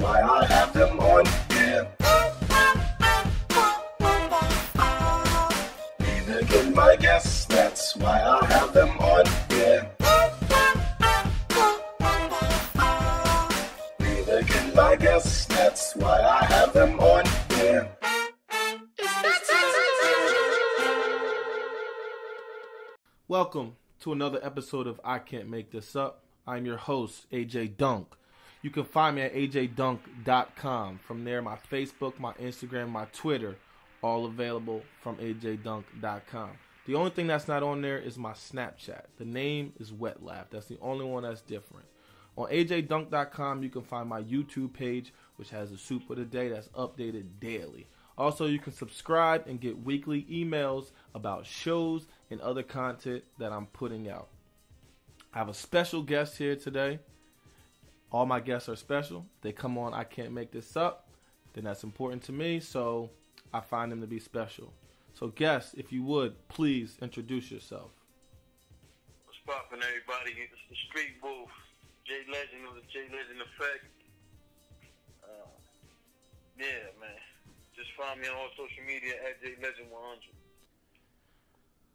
why I have them on. Yeah. Neither can my guests, that's why I have them on. Yeah. Neither can my guests, that's why I have them on. Yeah. Welcome to another episode of I Can't Make This Up. I'm your host, AJ Dunk. You can find me at ajdunk.com. From there, my Facebook, my Instagram, my Twitter, all available from ajdunk.com. The only thing that's not on there is my Snapchat. The name is Wet Laugh. That's the only one that's different. On ajdunk.com, you can find my YouTube page, which has a soup of the day that's updated daily. Also, you can subscribe and get weekly emails about shows and other content that I'm putting out. I have a special guest here today. All my guests are special. They come on, I can't make this up. Then that's important to me, so I find them to be special. So, guests, if you would, please introduce yourself. What's poppin', everybody? It's the Street Wolf, J Legend of the J Legend Effect. Uh, yeah, man. Just find me on all social media at J Legend 100.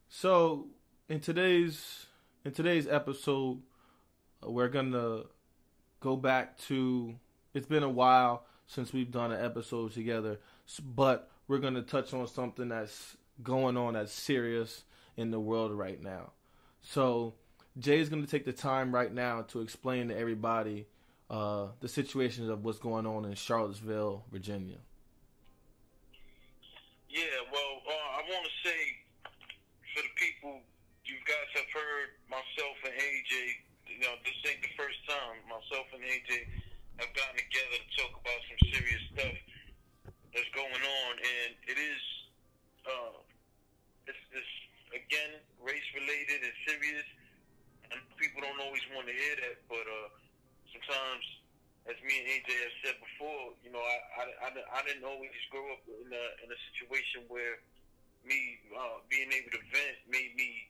So, in today's in today's episode, we're gonna go back to. It's been a while since we've done an episode together, but we're gonna touch on something that's going on that's serious in the world right now. So, Jay is gonna take the time right now to explain to everybody uh, the situations of what's going on in Charlottesville, Virginia. Yeah, well, uh, I want to say for the people, you guys have heard myself and AJ. You know, this ain't the first time myself and AJ have gotten together to talk about some serious stuff that's going on, and it is, uh, it's, it's again race related. It's serious, and people don't always want to hear that, but uh, sometimes as me and AJ have said before, you know, I, I, I, I didn't always grow up in a, in a situation where me uh, being able to vent made me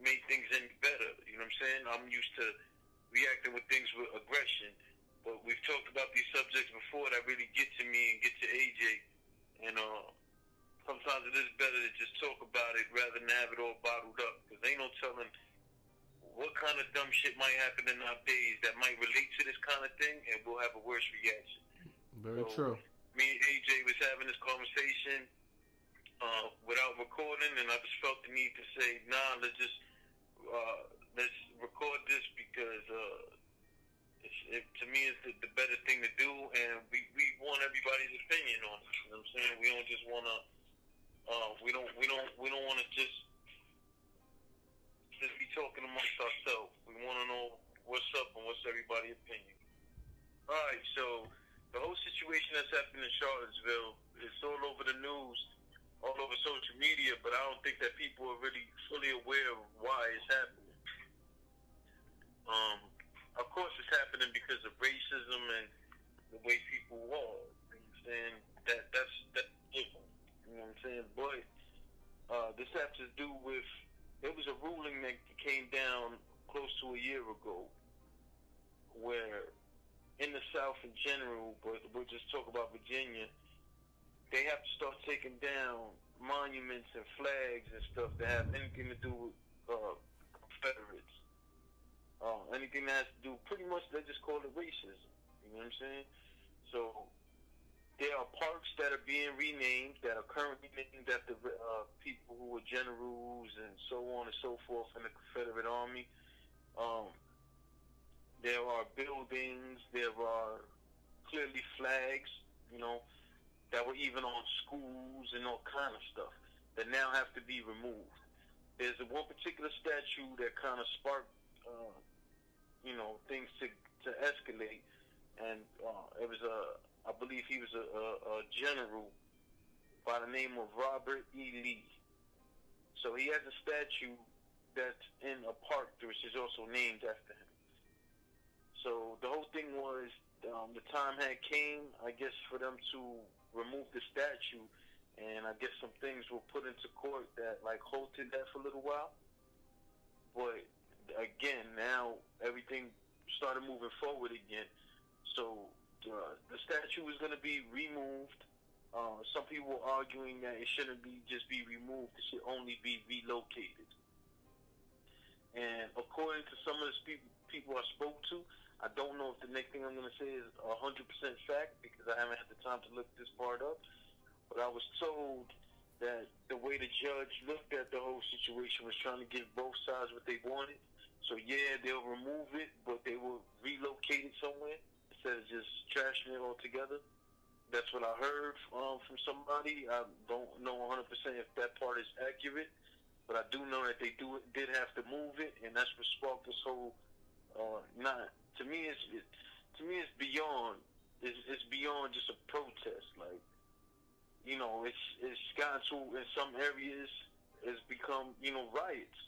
made things any better. You know what I'm saying? I'm used to reacting with things with aggression, but we've talked about these subjects before that really get to me and get to AJ, and uh, sometimes it is better to just talk about it rather than have it all bottled up because ain't no telling what kind of dumb shit might happen in our days that might relate to this kind of thing, and we'll have a worse reaction. Very So, true. Me and AJ was having this conversation uh, without recording, and I just felt the need to say, "Nah, let's just uh, let's record this because uh, it, to me it's the, the better thing to do, and we, we want everybody's opinion on it. You know what I'm saying? We don't just want to. Uh, we don't. We don't. We don't want to just just be talking amongst ourselves. We want to know what's up and what's everybody's opinion. All right, so the whole situation that's happening in Charlottesville is all over the news, all over social media, but I don't think that people are really fully aware of why it's happening. Um, of course, it's happening because of racism and the way people are. You know what I'm saying? That that's that's different. You know what I'm saying? But uh, this has to do with it was a ruling that came down close to a year ago where in the South in general, but we'll just talk about Virginia, they have to start taking down monuments and flags and stuff that have anything to do with uh, Confederates. Uh, anything that has to do, pretty much they just call it racism. You know what I'm saying? So there are parks that are being renamed that are currently named after uh, people who were generals and so on and so forth in the Confederate Army. Um, there are buildings, there are clearly flags, you know, that were even on schools and all kind of stuff that now have to be removed. There's one particular statue that kind of sparked, uh, you know, things to to escalate, and uh, it was a, I believe he was a, a, a general by the name of Robert E. Lee. So he has a statue that's in a park which is also named after him. So the whole thing was um, the time had came, I guess, for them to remove the statue, and I guess some things were put into court that like halted that for a little while. But again, now everything started moving forward again. So uh, the statue is going to be removed. Uh, some people are arguing that it shouldn't be just be removed; it should only be relocated. And according to some of the people people I spoke to, I don't know if the next thing I'm going to say is 100% fact because I haven't had the time to look this part up. But I was told that the way the judge looked at the whole situation was trying to give both sides what they wanted. So yeah, they'll remove it, but they will relocate it somewhere instead of just trashing it altogether. That's what I heard um, from somebody. I don't know 100% if that part is accurate, but I do know that they do did have to move it, and that's what sparked this whole. Uh, not to me, it's it, to me it's beyond. It's, it's beyond just a protest. Like you know, it's it's gotten to in some areas it's become you know riots.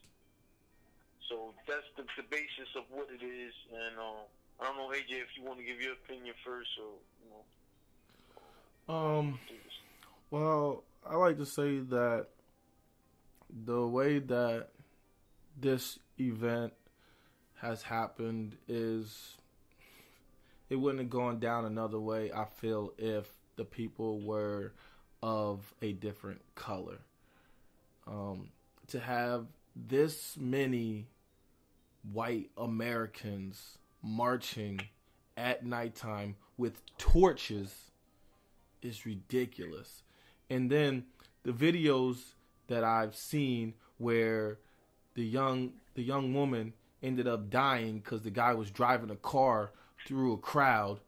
So that's the, the basis of what it is, and uh, I don't know, AJ, if you want to give your opinion first, or you know. Um. Well, I like to say that the way that this event has happened is it wouldn't have gone down another way. I feel if the people were of a different color. Um, to have this many white Americans marching at nighttime with torches is ridiculous. And then the videos that I've seen where the young the young woman ended up dying because the guy was driving a car through a crowd.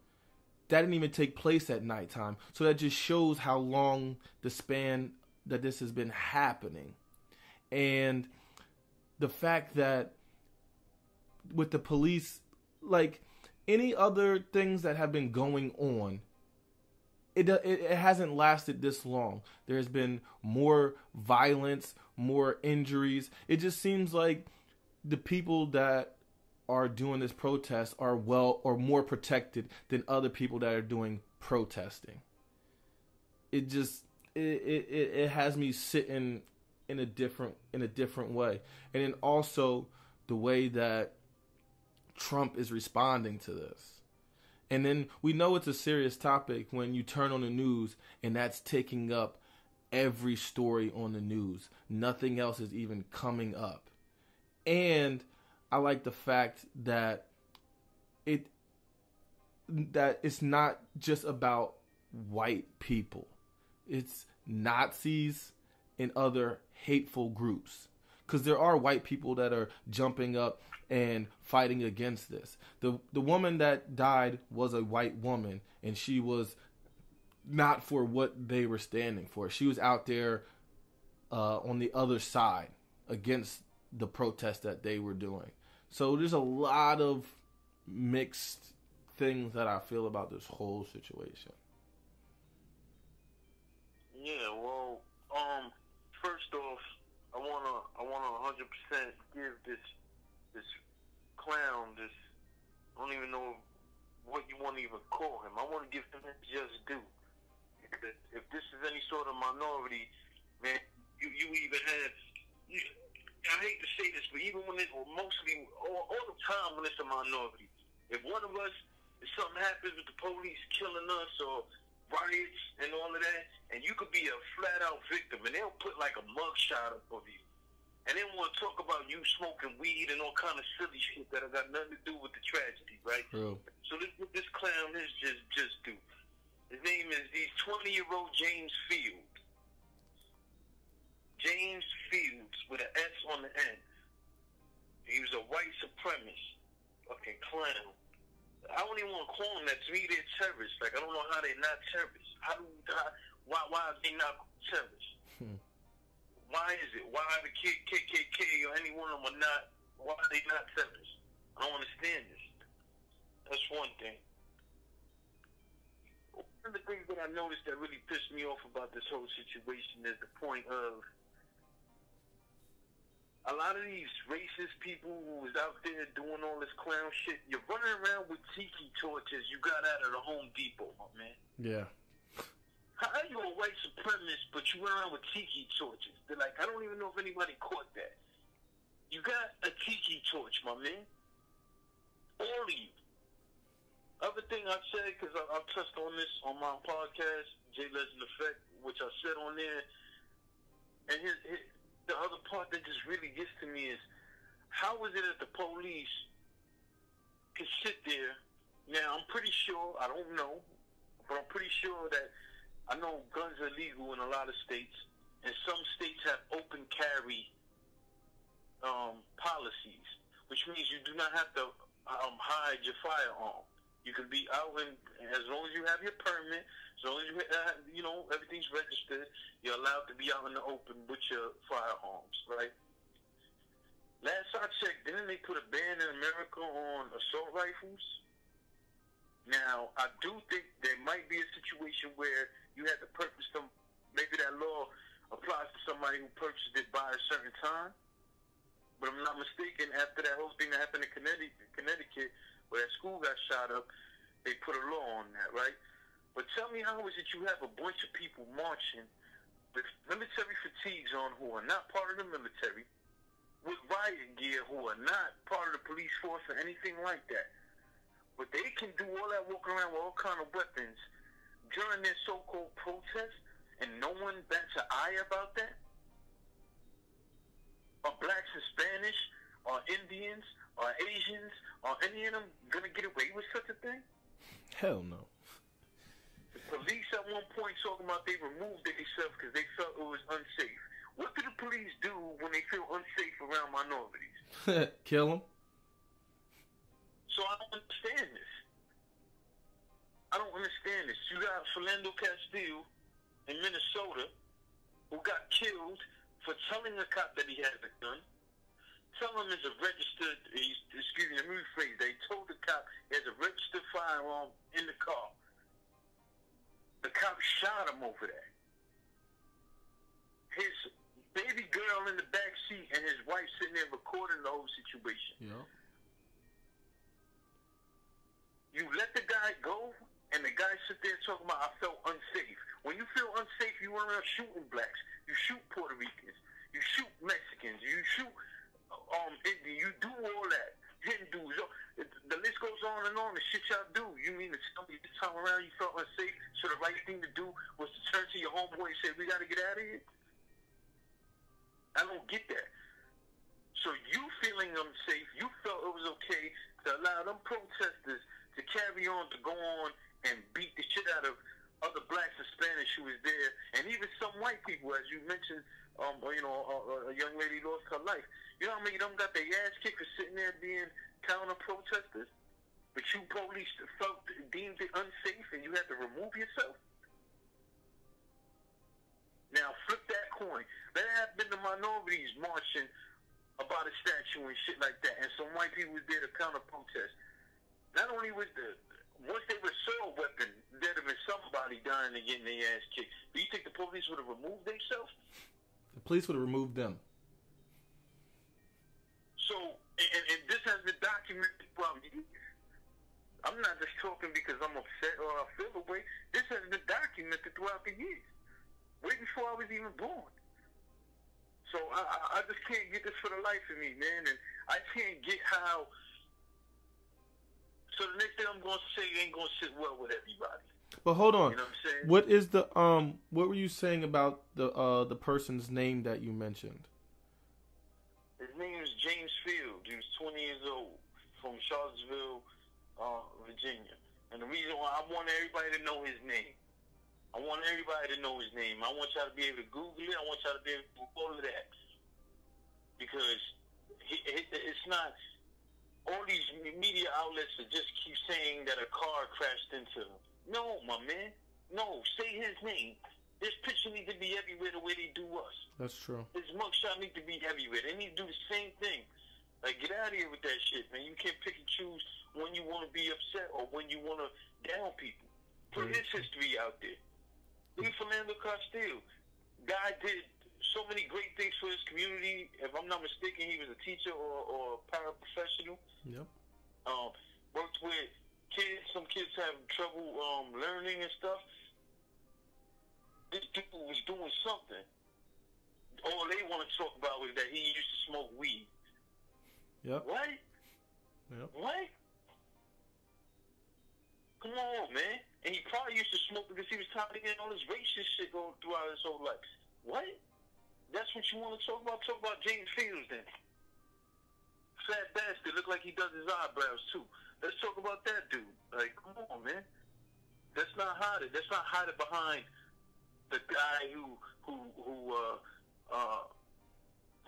That didn't even take place at nighttime. So that just shows how long the span that this has been happening. And the fact that with the police, like any other things that have been going on, it, it, it hasn't lasted this long. There's been more violence, more injuries. It just seems like the people that are doing this protest are well or more protected than other people that are doing protesting. It just it it, it has me sitting in a different in a different way. And then also the way that Trump is responding to this. And then we know it's a serious topic when you turn on the news and that's taking up every story on the news. Nothing else is even coming up. And I like the fact that it that it's not just about white people. It's Nazis and other hateful groups. Because there are white people that are jumping up and fighting against this. The the woman that died was a white woman and she was not for what they were standing for. She was out there uh, on the other side against the protest that they were doing. So there's a lot of mixed things that I feel about this whole situation. Yeah, well, um, first off, I wanna I wanna 100 percent give this this clown this I don't even know what you want to even call him. I want to give him his just due. If this is any sort of minority, man, you you even have. I hate to say this, but even when it, or mostly, all, all the time when it's a minority, if one of us, if something happens with the police killing us or riots and all of that, and you could be a flat out victim, and they'll put like a mugshot up of you, and then want to talk about you smoking weed and all kind of silly shit that have got nothing to do with the tragedy, right? True. So this this clown is just just do. His name is he's twenty year old James Field. James Fields with an S on the end. He was a white supremacist, fucking clown. I don't even want to call them that. To me, they're terrorists. Like I don't know how they're not terrorists. How do how, why why are they not terrorists? Hmm. Why is it? Why are the K- KKK or any one of them are not? Why are they not terrorists? I don't understand this. That's one thing. One of the things that I noticed that really pissed me off about this whole situation is the point of a lot of these racist people who was out there doing all this clown shit, you're running around with tiki torches you got out of the Home Depot, my man. Yeah. How are you a white supremacist, but you run around with tiki torches? They're like, I don't even know if anybody caught that. You got a tiki torch, my man. All of you. other thing I said, because I've touched on this on my podcast, J Legend Effect, which I said on there, and his, his, the other part that just really gets to me is how is it that the police can sit there? Now, I'm pretty sure, I don't know, but I'm pretty sure that I know guns are legal in a lot of states, and some states have open carry um, policies, which means you do not have to um, hide your firearm. You can be out and as long as you have your permit, as long as you uh, you know everything's registered, you're allowed to be out in the open with your firearms, right? Last I checked, didn't they put a ban in America on assault rifles? Now, I do think there might be a situation where you had to purchase them. Maybe that law applies to somebody who purchased it by a certain time. But I'm not mistaken, after that whole thing that happened in Connecticut, Connecticut where that school got shot up, they put a law on that, right? But tell me how is it you have a bunch of people marching with military fatigues on who are not part of the military, with riot gear who are not part of the police force or anything like that. But they can do all that walking around with all kind of weapons during their so-called protest, and no one bats an eye about that? Are blacks and Spanish, or Indians, or Asians, are any of them gonna get away with such a thing? Hell no. The police at one point talking about they removed themselves because they felt it was unsafe. What do the police do when they feel unsafe around minorities? Kill them. So I don't understand this. I don't understand this. You got Philando Castile in Minnesota who got killed for telling a cop that he had a gun tell him it's a registered, excuse me, let me rephrase They told the cop he has a registered firearm in the car. The cop shot him over that. His baby girl in the back seat and his wife sitting there recording the whole situation. Yeah. You let the guy go, and the guy sit there talking about I felt unsafe. When you feel unsafe, you run around shooting blacks. You shoot Puerto Ricans. You shoot Mexicans. You shoot um, it, you do all that. Didn't do. So, the list goes on and on. The shit y'all do. You mean to tell me this time around you felt unsafe? So the right thing to do was to turn to your homeboy and say, "We got to get out of here." I don't get that. So you feeling unsafe? You felt it was okay to allow them protesters to carry on, to go on and beat the shit out of other blacks and Spanish who was there, and even some white people, as you mentioned. Um, you know, a, a young lady lost her life. You know how many of them got their ass kicked for sitting there being counter protesters? But you police felt deemed it unsafe and you had to remove yourself? Now flip that coin. There have been the minorities marching about a statue and shit like that, and some white people was there to counter protest. Not only was the once they were a weapon, there'd have been somebody dying and getting their ass kicked. Do you think the police would have removed themselves? The police would have removed them. So, and, and this has been documented from I'm not just talking because I'm upset or I feel the way. This has been documented throughout the years, way before I was even born. So I, I just can't get this for the life of me, man, and I can't get how. So the next thing I'm going to say ain't going to sit well with everybody. But hold on. You know what I'm saying? What is the um? What were you saying about the uh the person's name that you mentioned? His name is James Field. He was 20 years old from Charlottesville, uh, Virginia. And the reason why I want everybody to know his name. I want everybody to know his name. I want y'all to be able to Google it. I want y'all to be able to do all of that. Because he, it's not, all these media outlets that just keep saying that a car crashed into him. No, my man. No, say his name. This picture needs to be everywhere the way they do us. That's true. This mugshot needs to be everywhere. They need to do the same thing. Like, get out of here with that shit, man. You can't pick and choose when you want to be upset or when you want to down people. Put his history out there. Leave Philando Castile. Guy did so many great things for his community. If I'm not mistaken, he was a teacher or, or a paraprofessional. Yep. Um, worked with kids. Some kids having trouble um, learning and stuff this dude was doing something. All they want to talk about was that he used to smoke weed. Yep. What? Yep. What? Come on, man. And he probably used to smoke because he was tired of getting all this racist shit going throughout his whole life. What? That's what you want to talk about? Talk about James Fields then. Fat bastard, look like he does his eyebrows too. Let's talk about that dude. Like, come on, man. Let's not hide it. Let's not hide it behind the guy who who who uh uh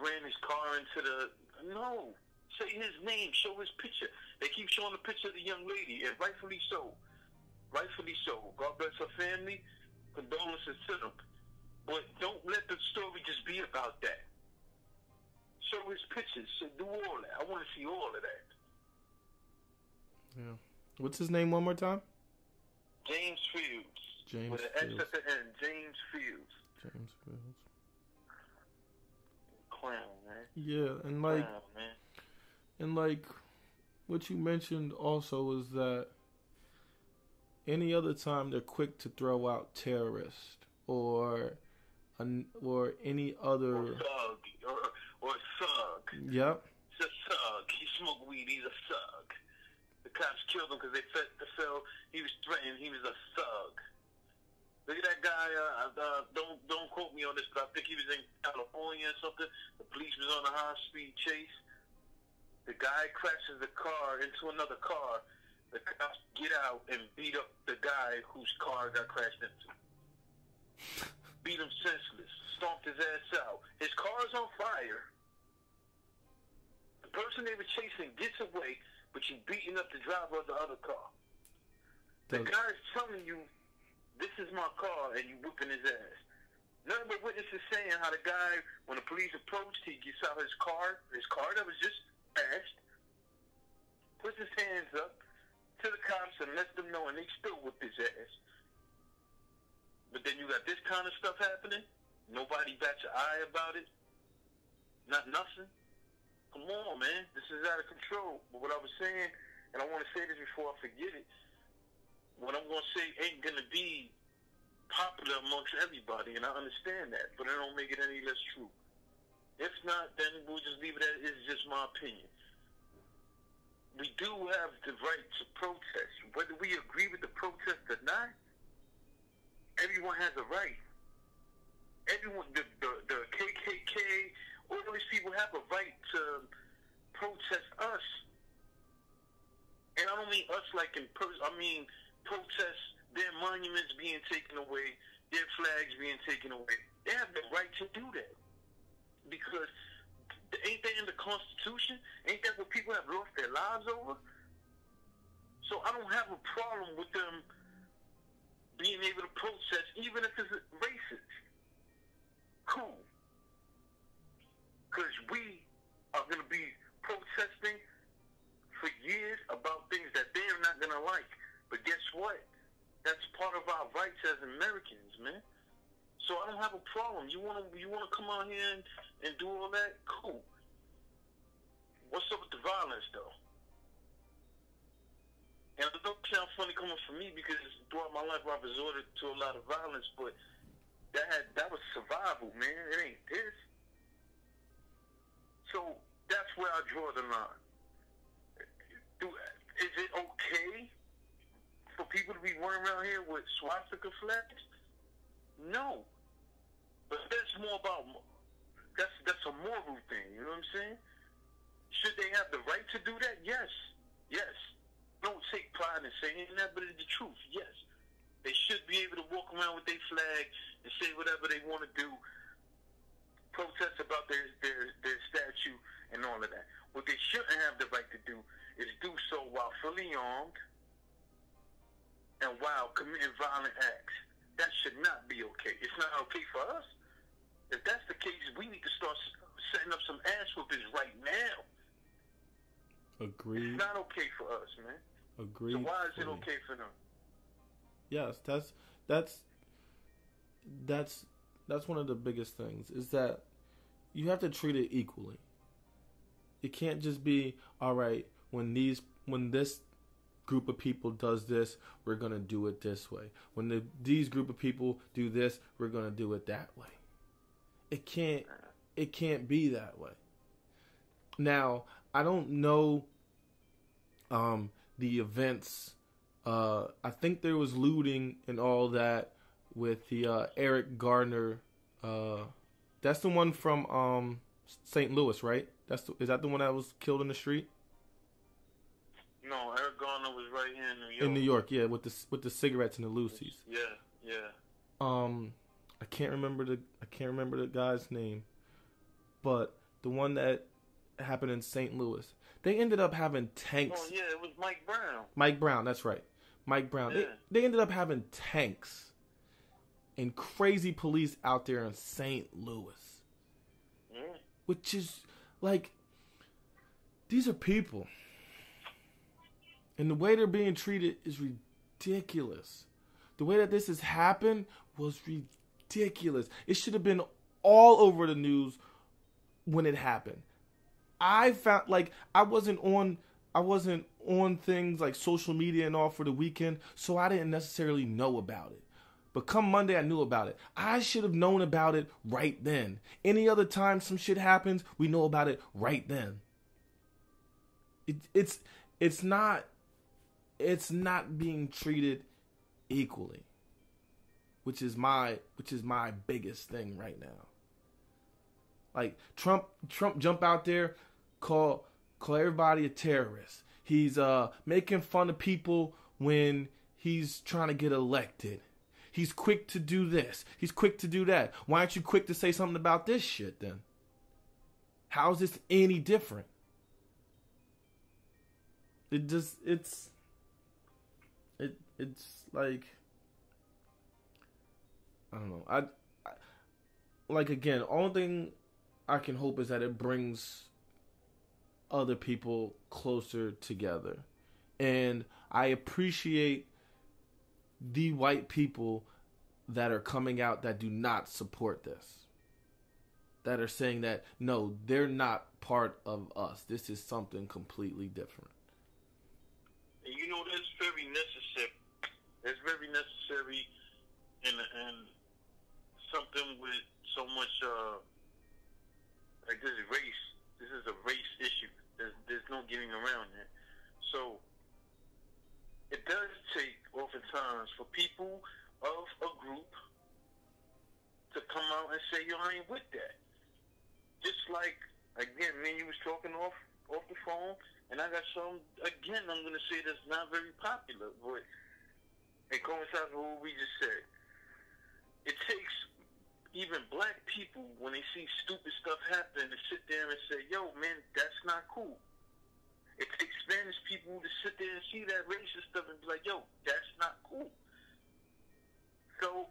ran his car into the no. Say his name, show his picture. They keep showing the picture of the young lady, and rightfully so. Rightfully so. God bless her family. Condolences to them. But don't let the story just be about that. Show his pictures. So do all that. I want to see all of that. Yeah. What's his name one more time? James Fields. James With an Fields. at the end. James Fields. James Fields. Clown, man. Yeah, and like Clown, man. and like what you mentioned also is that any other time they're quick to throw out terrorist or or any other. Or thug. Or, or thug. yep He's a thug. He smoked weed. He's a thug. The cops killed him because they felt, they felt he was threatened. He was a thug. Look at that guy. Uh, uh, don't don't quote me on this, but I think he was in California or something. The police was on a high speed chase. The guy crashes the car into another car. The cops get out and beat up the guy whose car got crashed into. Beat him senseless. Stomped his ass out. His car's on fire. The person they were chasing gets away, but you beating up the driver of the other car. The Does- guy's telling you, this is my car, and you whooping his ass. None but witnesses saying how the guy, when the police approached, he gets out his car, his car that was just bashed, puts his hands up to the cops and lets them know, and they still whip his ass. But then you got this kind of stuff happening. Nobody bats an eye about it. Not nothing. Come on, man. This is out of control. But what I was saying, and I want to say this before I forget it, what I'm going to say ain't going to be popular amongst everybody, and I understand that, but it don't make it any less true. If not, then we'll just leave it as it's just my opinion. We do have the right to protest. Whether we agree with the protest or not, everyone has a right. Everyone, the, the, the KKK, all these people have a right to protest us. And I don't mean us like in person. I mean protest their monuments being taken away, their flags being taken away. They have the right to do that. Because ain't that in the Constitution? Ain't that what people have lost their lives over? So I don't have a problem with them being able to protest, even if it's racist. Cool. Because we are going to be protesting for years about things that they're not going to like. But guess what? That's part of our rights as Americans, man. So I don't have a problem. You wanna you wanna come out here and, and do all that? Cool. What's up with the violence though? Funny coming from me because throughout my life I've resorted to a lot of violence, but that had, that was survival, man. It ain't this. So that's where I draw the line. Do, is it okay for people to be running around here with swastika flags? No. But that's more about that's that's a moral thing. You know what I'm saying? Should they have the right to do that? Yes. Yes. Don't take pride in saying that, but it's the truth. Yes. They should be able to walk around with their flag and say whatever they want to do, protest about their, their their statue and all of that. What they shouldn't have the right to do is do so while fully armed and while committing violent acts. That should not be okay. It's not okay for us. If that's the case, we need to start setting up some ass whoopings right now. Agreed It's not okay for us, man. Agree. So why is it okay for them? Yes, that's that's that's that's one of the biggest things is that you have to treat it equally. It can't just be all right when these when this group of people does this, we're going to do it this way. When the these group of people do this, we're going to do it that way. It can't it can't be that way. Now, I don't know um the events Uh, I think there was looting and all that with the uh, Eric Gardner. Uh, that's the one from um, St. Louis, right? That's the, is that the one that was killed in the street No, Eric Garner was right here in New York. in New York? Yeah, with the with the cigarettes and the loosies. Yeah, yeah. Um, I can't remember the I can't remember the guy's name, but the one that happened in St. Louis, they ended up having tanks. Oh yeah, it was Mike Brown. Mike Brown, that's right. Mike Brown. They, they ended up having tanks and crazy police out there in St. Louis, Yeah. which is like these are people. And the way they're being treated is ridiculous. The way that this has happened was ridiculous. It should have been all over the news when it happened. I found like I wasn't on I wasn't on things like social media and all for the weekend, so I didn't necessarily know about it. But come Monday, I knew about it. I should have known about it right then. Any other time some shit happens, we know about it right then. It, it's it's not it's not being treated equally, which is my which is my biggest thing right now. Like Trump Trump jump out there, call call everybody a terrorist. He's uh making fun of people when he's trying to get elected. He's quick to do this. He's quick to do that. Why aren't you quick to say something about this shit then? How is this any different? It just it's it it's like I don't know. I, I like again, only thing I can hope is that it brings other people closer together. And I appreciate the white people that are coming out that do not support this. That are saying that no, they're not part of us. This is something completely different. You know that's very necessary. That's very necessary, and and something with so much uh like this race. This is a race issue. There's there's no getting around it. So it does take oftentimes for people of a group to come out and say, "Yo, I ain't with that." Just like again, me you was talking off off the phone, and I got some again. I'm gonna say that's not very popular, but it coincides with what we just said. It takes even black people when they see stupid stuff happen to sit there and say, "Yo, man, that's not cool." It takes Spanish people to sit there and see that racist stuff and be like, "Yo, that's not cool." So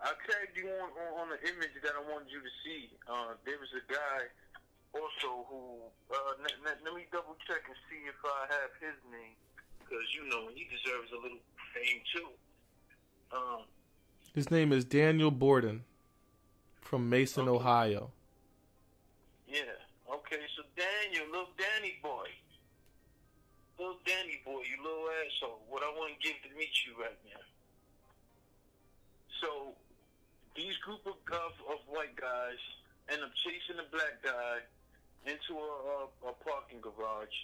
I tagged you on on, on the image that I wanted you to see. Uh, there was a guy also who uh, n- n- let me double check and see if I have his name because you know he deserves a little fame too. Um, His name is Daniel Borden from Mason, Okay. Ohio. yeah, okay. So Daniel, little Danny boy, little Danny boy, you little asshole. What I want to give to meet you right now. So these group of, of, of white guys end up chasing a black guy into a, a, a parking garage,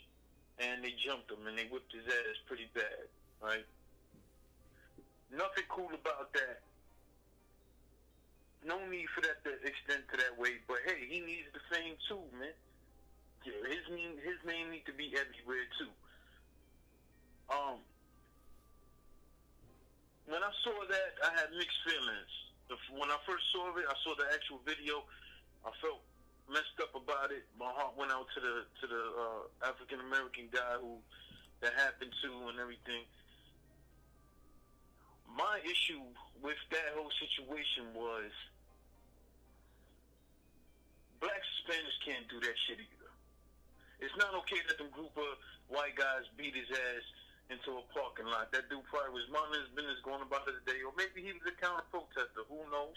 and they jumped him and they whipped his ass pretty bad, right? Nothing cool about that. No need for that to extend to that way, but hey, he needs the fame too, man. Yeah, his name, his name need to be everywhere too. Um, when I saw that, I had mixed feelings. When I first saw it, I saw the actual video. I felt messed up about it. My heart went out to the to the uh, African American guy who that happened to and everything. My issue with that whole situation was blacks and Spanish can't do that shit either. It's not okay that them group of white guys beat his ass into a parking lot. That dude probably was minding his business going about his day, or maybe he was a counter protester. Who knows?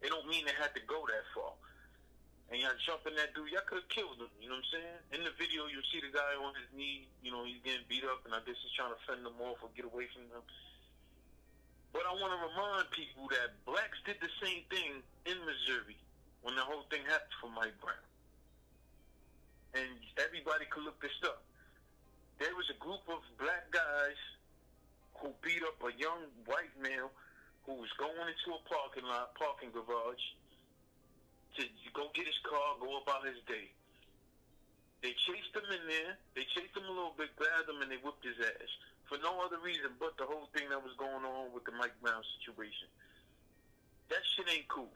It don't mean it had to go that far. And y'all jumping that dude, y'all could have killed him. You know what I'm saying? In the video, you see the guy on his knee. You know, he's getting beat up, and I guess he's trying to fend them off or get away from them. But I want to remind people that blacks did the same thing in Missouri when the whole thing happened for Mike Brown. And everybody could look this up. There was a group of black guys who beat up a young white male who was going into a parking lot, parking garage, to go get his car, go about his day. They chased him in there. They chased him a little bit, grabbed him, and they whipped his ass for no other reason but the whole thing that was going on with the Mike Brown situation. That shit ain't cool.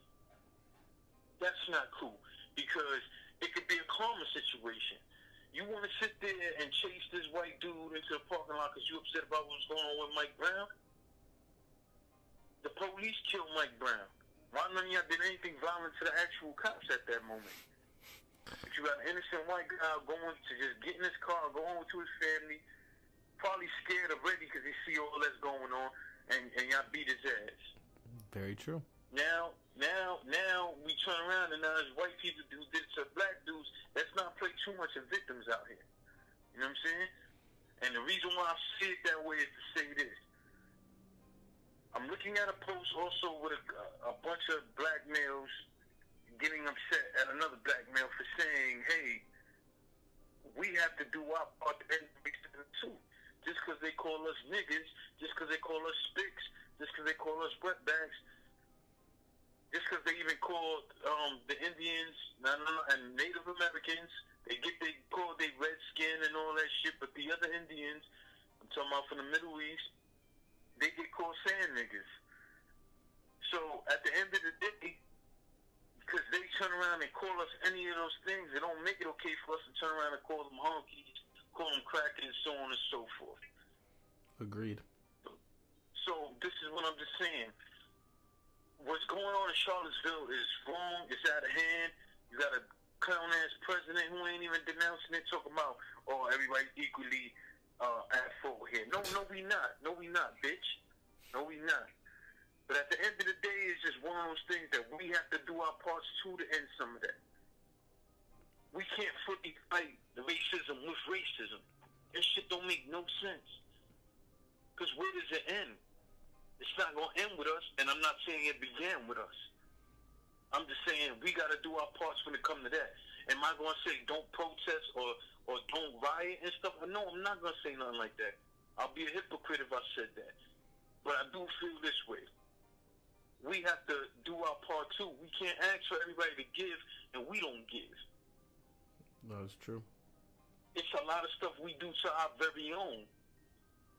That's not cool because it could be a karma situation. You want to sit there and chase this white dude into the parking lot because you upset about what's going on with Mike Brown? The police killed Mike Brown. Why none of y'all did anything violent to the actual cops at that moment? But you got an innocent white guy going to just get in his car, go home to his family, probably scared already because he see all that's going on, and, and y'all beat his ass. Very true. Now, now, now we turn around and now there's white people do this to black dudes. Let's not play too much of victims out here. You know what I'm saying? And the reason why I see it that way is to say this. I'm looking at a post also with a, a bunch of black males getting upset at another black male for saying, hey, we have to do our part too. Just because they call us niggas, just because they call us spics, just because they call us wetbacks, just because they even call um, the Indians and Native Americans, they get they call they red skin and all that shit, but the other Indians, I'm talking about from the Middle East, they get called sand niggas. So at the end of the day, because they turn around and call us any of those things, it don't make it okay for us to turn around and call them honkies, call them crackers, so on and so forth. Agreed. So this is what I'm just saying. What's going on in Charlottesville is wrong. It's out of hand. You got a clown ass president who ain't even denouncing it, talking about oh everybody's equally uh, at fault here. No, no, we not. No, we not, bitch. No, we not. But at the end of the day, it's just one of those things that we have to do our parts too to end some of that. We can't fully fight the racism with racism. This shit don't make no sense. Because where does it end? It's not going to end with us, and I'm not saying it began with us. I'm just saying we got to do our parts when it comes to that. Am I going to say don't protest or, or don't riot and stuff? No, I'm not going to say nothing like that. I'll be a hypocrite if I said that. But I do feel this way. We have to do our part too. We can't ask for everybody to give and we don't give. That's true. It's a lot of stuff we do to our very own.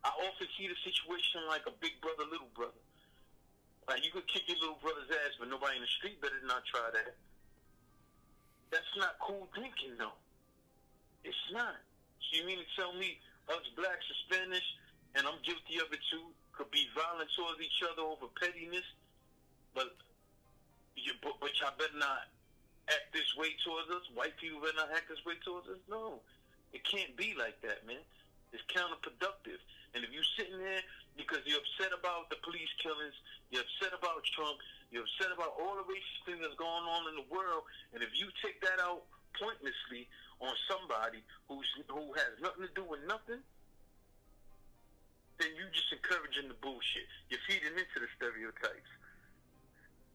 I often see the situation like a big brother, little brother. Like you could kick your little brother's ass, but nobody in the street better not try that. That's not cool thinking, though. It's not. So you mean to tell me us blacks are Spanish, and I'm guilty of it too, could be violent towards each other over pettiness, but you, but, but y'all better not act this way towards us. White people better not act this way towards us. No, it can't be like that, man. It's counterproductive. And if you're sitting there because you're upset about the police killings, you're upset about Trump, you're upset about all the racist things that's going on in the world, and if you take that out pointlessly on somebody who's who has nothing to do with nothing, then you're just encouraging the bullshit. You're feeding into the stereotypes.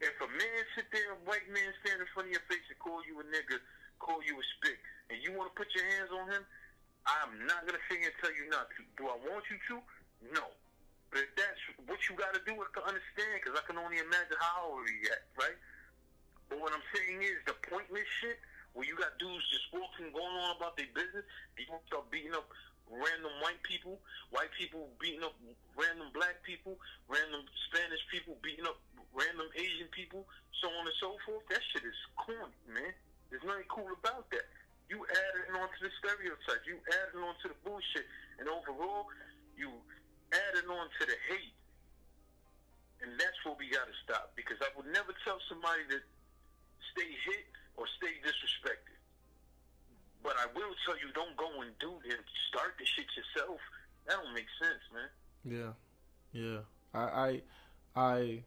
If a man sit there, a white man stand in front of your face and call you a nigga, call you a spick, and you want to put your hands on him, I'm not gonna sit here and tell you not to. Do I want you to? No. But if that's what you got to do, I can understand because I can only imagine how old he at, right? But what I'm saying is the pointless shit where you got dudes just walking, going on about their business, people start beating up random white people, white people beating up random black people, random Spanish people beating up random Asian people, so on and so forth. That shit is corny, man. There's nothing cool about that. You adding on to the stereotypes. You adding on to the bullshit. And overall, you adding on to the hate. And that's what we got to stop. Because I would never tell somebody to stay hit or stay disrespected. But I will tell you, don't go and do and start the shit yourself. That don't make sense, man. Yeah, yeah. I, I, I,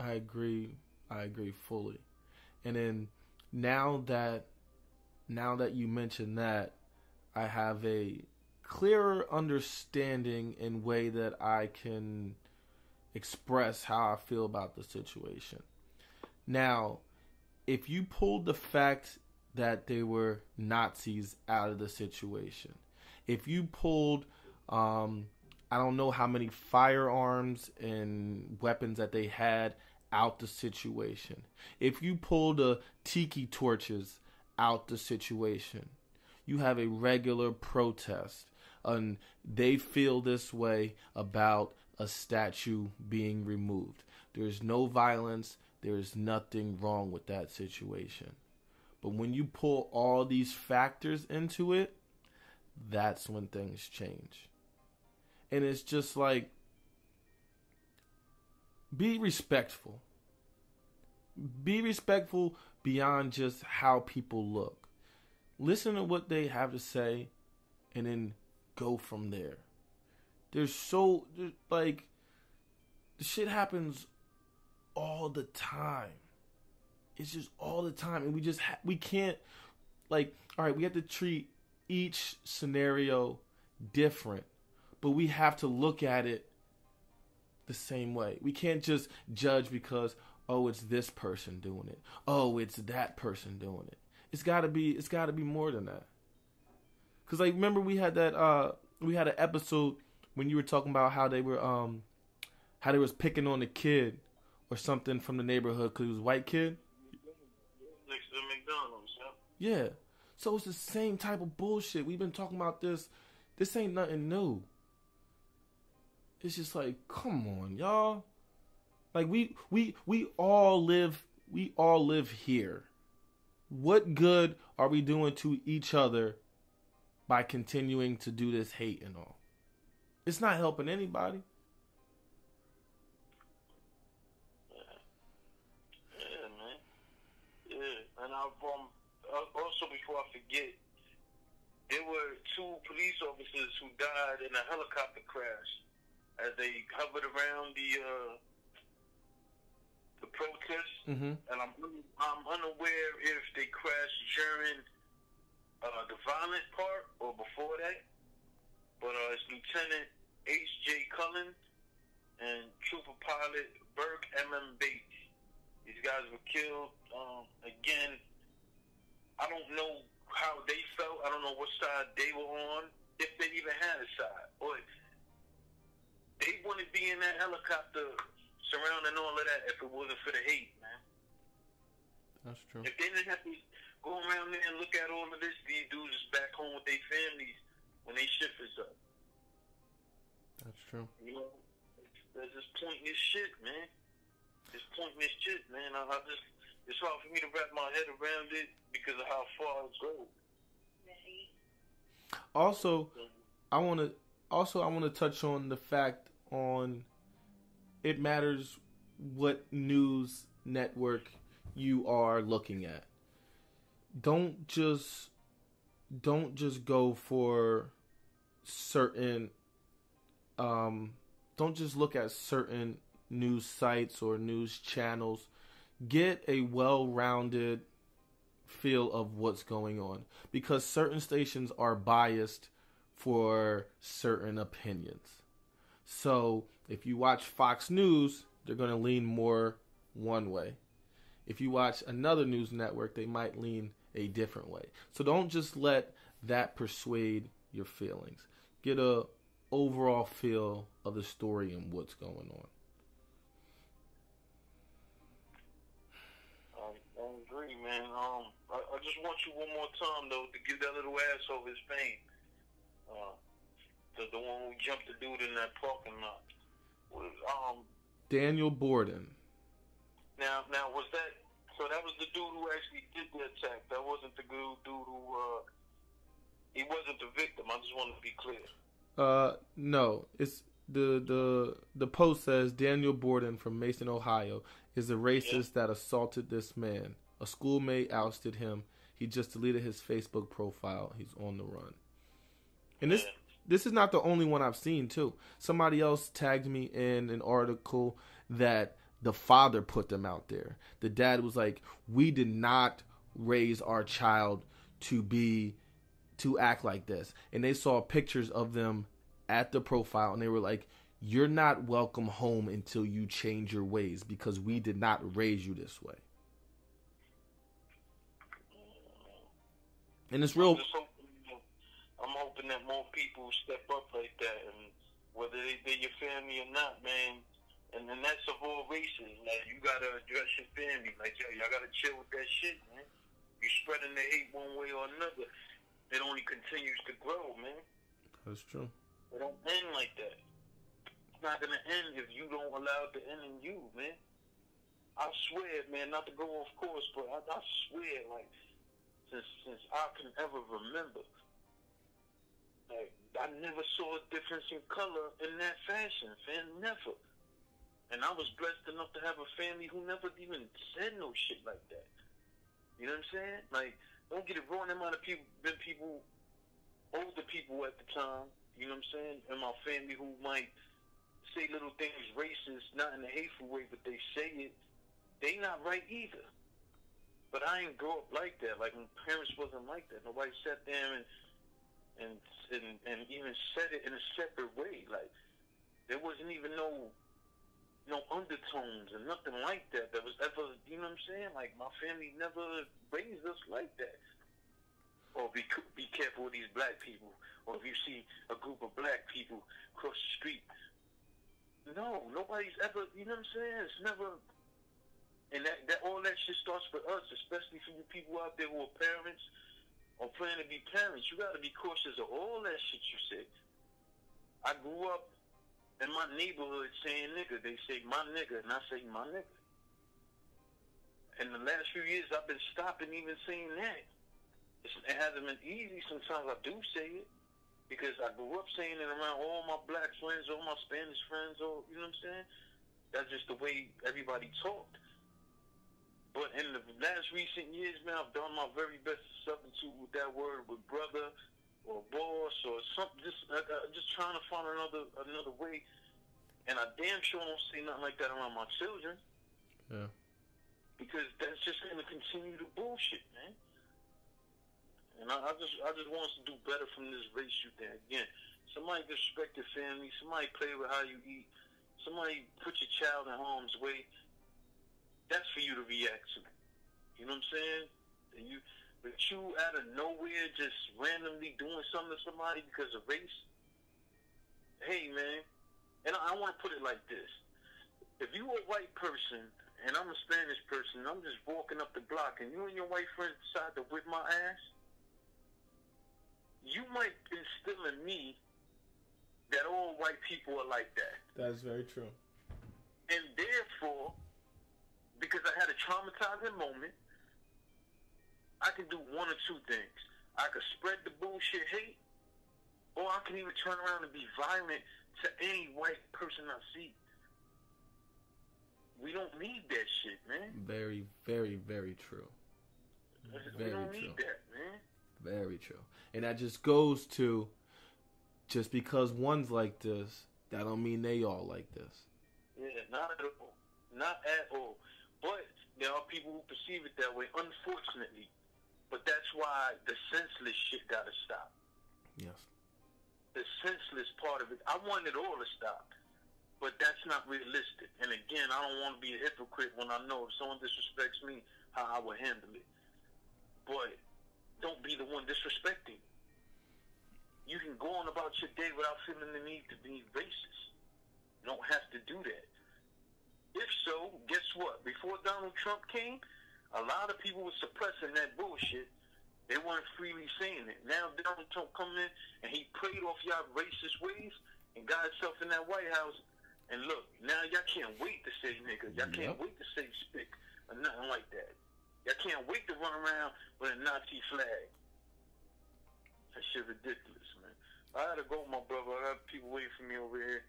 I agree. I agree fully. And then now that, now that you mention that, I have a clearer understanding and way that I can express how I feel about the situation. Now, if you pulled the fact that they were Nazis out of the situation, if you pulled um, I don't know how many firearms and weapons that they had out the situation. If you pulled the tiki torches out the situation, you have a regular protest and they feel this way about a statue being removed. There's no violence, there's nothing wrong with that situation. But when you pull all these factors into it, that's when things change. And it's just like, be respectful. Be respectful beyond just how people look. Listen to what they have to say and then go from there. There's so, like, shit happens all the time. It's just all the time. And we just, ha- we can't, like, all right, we have to treat each scenario different but we have to look at it the same way. We can't just judge because oh it's this person doing it. Oh, it's that person doing it. It's got to be it's got to be more than that. Cuz like remember we had that uh we had an episode when you were talking about how they were um how they was picking on the kid or something from the neighborhood cuz he was a white kid. Next to McDonald's. Yeah. So it's the same type of bullshit. We've been talking about this. This ain't nothing new it's just like, come on, y'all. Like we we we all live we all live here. What good are we doing to each other by continuing to do this hate and all? It's not helping anybody. Yeah, man. Yeah, and I've um also before I forget, there were two police officers who died in a helicopter crash as they hovered around the uh, the protest, mm-hmm. and I'm I'm unaware if they crashed during uh, the violent part or before that. But uh, it's Lieutenant H.J. Cullen and Trooper Pilot Berke M.M. Bates. These guys were killed. Um, again, I don't know how they felt. I don't know what side they were on, if they even had a side. But they wouldn't be in that helicopter surrounding all of that if it wasn't for the hate, man. That's true. If they didn't have to go around there and look at all of this, these dudes is back home with their families when they shift is up. That's true. You know, there's this pointless shit, man. This pointless shit, man. I, I just, it's hard for me to wrap my head around it because of how far it goes. Also, I want to also I want to touch on the fact on it matters what news network you are looking at. Don't just don't just go for certain um don't just look at certain news sites or news channels. Get a well-rounded feel of what's going on because certain stations are biased for certain opinions. So if you watch Fox News, they're going to lean more one way. If you watch another news network, they might lean a different way. So don't just let that persuade your feelings. Get a overall feel of the story and what's going on. I, agree, man. Um, I, just want you one more time though to give that little asshole his pain. Uh, the the one who jumped the dude in that parking lot um Daniel Borden. Now, now was that so? That was the dude who actually did the attack. That wasn't the dude, dude who uh, he wasn't the victim. I just want to be clear. Uh, no, it's the the the post says Daniel Borden from Mason, Ohio, is a racist yeah. that assaulted this man. A schoolmate ousted him. He just deleted his Facebook profile. He's on the run. And this this is not the only one I've seen too. Somebody else tagged me in an article that the father put them out there. The dad was like, "We did not raise our child to be to act like this." And they saw pictures of them at the profile and they were like, "You're not welcome home until you change your ways because we did not raise you this way." And it's real I'm hoping that more people step up like that and whether they, they're your family or not, man. And then that's of all races. Like you gotta address your family. Like yo, y'all gotta chill with that shit, man. You spreading the hate one way or another, it only continues to grow, man. That's true. It don't end like that. It's not gonna end if you don't allow it to end in you, man. I swear, man, not to go off course, but I, I swear, like, since since I can ever remember, like, I never saw a difference in color in that fashion, fam. Never. And I was blessed enough to have a family who never even said no shit like that. You know what I'm saying? Like, don't get it wrong. There might have people, been people, older people at the time, you know what I'm saying, in my family who might say little things racist, not in a hateful way, but they say it. They not right either. But I ain't grow up like that. Like my parents wasn't like that. Nobody sat there and and and, and even said it in a separate way. Like there wasn't even no no undertones and nothing like that that was ever, you know what I'm saying? Like my family never raised us like that. Or be be careful with these black people. Or if you see a group of black people cross the street, no, nobody's ever, you know what I'm saying? It's never, and that, that all that shit starts with us, especially for you people out there who are parents or plan to be parents. You got to be cautious of all that shit you say. I grew up in my neighborhood saying nigga. They say my nigga, and I say my nigga. In the last few years, I've been stopping even saying that. It's, it hasn't been easy. Sometimes I do say it because I grew up saying it around all my black friends, all my Spanish friends, or you know what I'm saying. That's just the way everybody talked. But in the last recent years, man, I've done my very best to substitute with that word with brother or boss or something. Just uh, just trying to find another another way. And I damn sure don't say nothing like that around my children. Yeah. Because that's just going to continue to bullshit, man. And I, I just I just want us to do better from this race you thing. Again, somebody disrespect your family. Somebody play with how you eat. Somebody put your child in harm's way. That's for you to react to. You know what I'm saying? And you but you out of nowhere just randomly doing something to somebody because of race, hey man, and I, I want to put it like this: if you a white person and I'm a Spanish person, I'm just walking up the block, and you and your white friend decide to whip my ass, you might instill in me that all white people are like that. That's very true. And therefore, because I had a traumatizing moment, I can do one or two things. I could spread the bullshit hate, or I can even turn around and be violent to any white person I see. We don't need that shit, man. Very, very, very true. we Very don't true. need that, man. Very true. And that just goes to just because one's like this, that don't mean they all like this. Yeah, not at all. Not at all. But there are people who perceive it that way, unfortunately. But that's why the senseless shit gotta stop. Yes. The senseless part of it. I want it all to stop. But that's not realistic. And again, I don't want to be a hypocrite when I know if someone disrespects me, how I will handle it. But don't be the one disrespecting. You can go on about your day without feeling the need to be racist. You don't have to do that. If so, guess what? Before Donald Trump came, a lot of people were suppressing that bullshit. They weren't freely saying it. Now Donald Trump come in and he preyed off y'all racist ways and got himself in that White House. And look, now y'all can't wait to say nigga. Y'all can't Yep. wait to say spick or nothing like that. Y'all can't wait to run around with a Nazi flag. That shit ridiculous, man. I had to go, my brother. I got people waiting for me over here.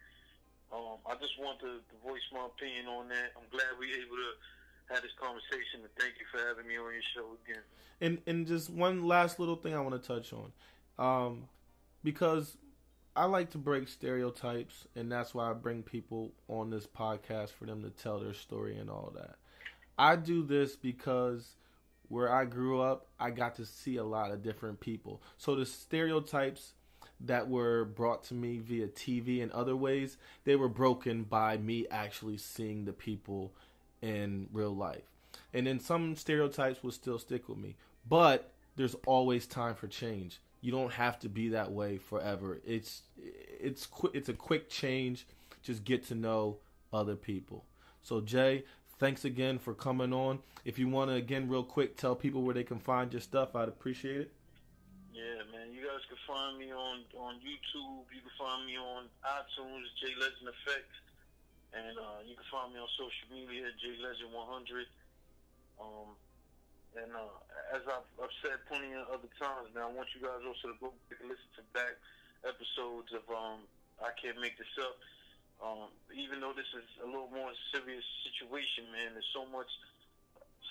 Um, I just want to, to voice my opinion on that. I'm glad we able to have this conversation, and thank you for having me on your show again. And and just one last little thing I want to touch on, um, because I like to break stereotypes, and that's why I bring people on this podcast for them to tell their story and all that. I do this because where I grew up, I got to see a lot of different people. So the stereotypes that were brought to me via TV and other ways, they were broken by me actually seeing the people in real life. And then some stereotypes will still stick with me. But there's always time for change. you don't have to be that way forever. It's it's it's a quick change. Just get to know other people. So Jay, thanks again for coming on. If you want to again real quick tell people where they can find your stuff, I'd appreciate it. Yeah, man. You guys can find me on on YouTube. You can find me on iTunes, J Legend Effects, and uh, you can find me on social media, J Legend 100. Um, and uh, as I've, I've said plenty of other times, man, I want you guys also to go back and listen to back episodes of um, I Can't Make This Up. Um, even though this is a little more serious situation, man, there's so much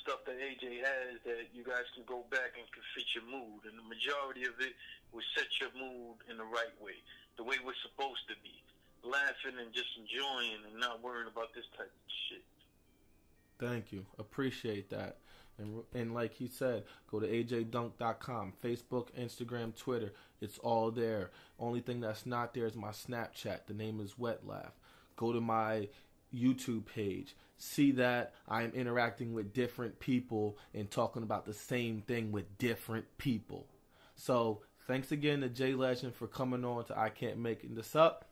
stuff that AJ has that you guys can go back and can fit your mood. And the majority of it will set your mood in the right way, the way we're supposed to be. Laughing and just enjoying and not worrying about this type of shit. Thank you. Appreciate that. And, and like he said, go to ajdunk.com, Facebook, Instagram, Twitter. It's all there. Only thing that's not there is my Snapchat. The name is Wet Laugh. Go to my YouTube page. See that I'm interacting with different people and talking about the same thing with different people. So thanks again to Jay Legend for coming on to I Can't Make This Up.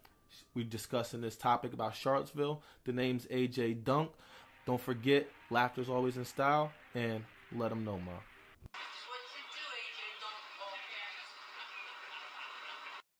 We're discussing this topic about Charlottesville. The name's AJ Dunk. Don't forget, laughter's always in style, and let them know, ma.